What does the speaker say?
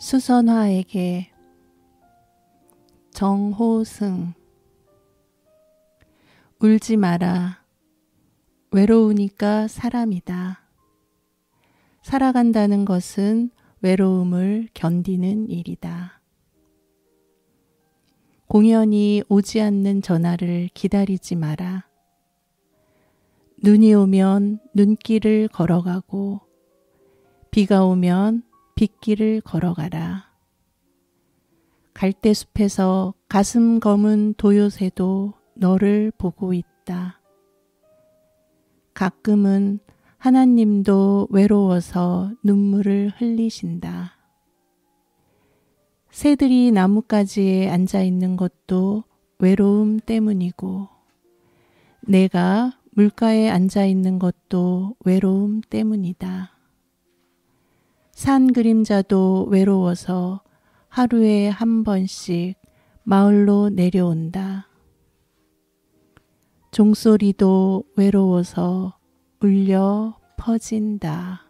수선화에게 정호승 울지 마라. 외로우니까 사람이다. 살아간다는 것은 외로움을 견디는 일이다. 공연이 오지 않는 전화를 기다리지 마라. 눈이 오면 눈길을 걸어가고 비가 오면 빗길을 걸어가라. 갈대숲에서 가슴 검은 도요새도 너를 보고 있다. 가끔은 하나님도 외로워서 눈물을 흘리신다. 새들이 나뭇가지에 앉아 있는 것도 외로움 때문이고, 내가 물가에 앉아 있는 것도 외로움 때문이다. 산 그림자도 외로워서 하루에 한 번씩 마을로 내려온다. 종소리도 외로워서 울려 퍼진다.